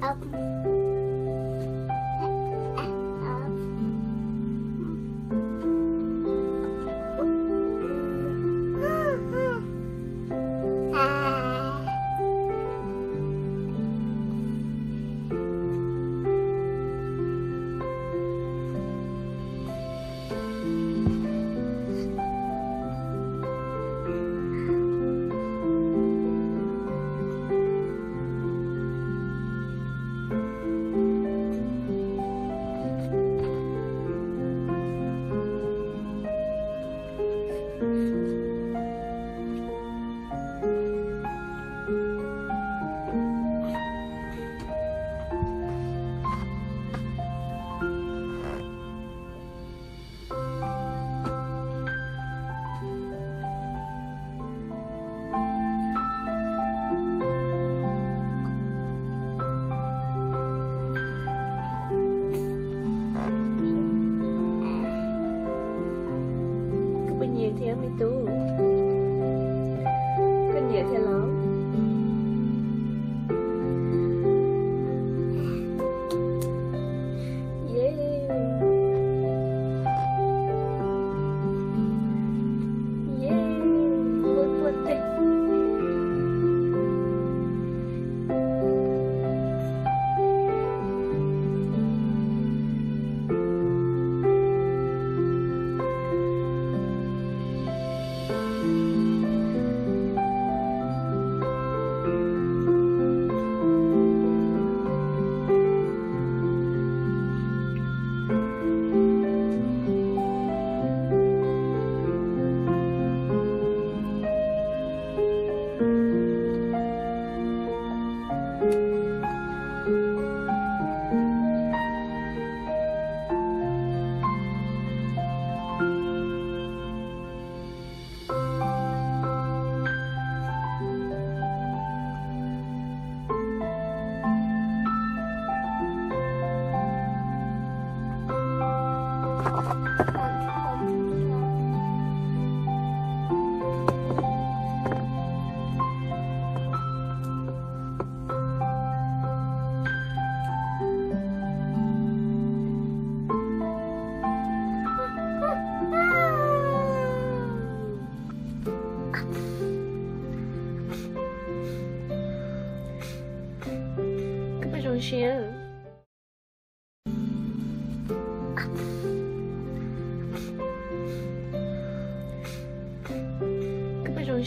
啊。 เทียมมิตูกันเหยียเทลา 好好吃啊嗯嗯嗯嗯嗯嗯嗯 Kebajong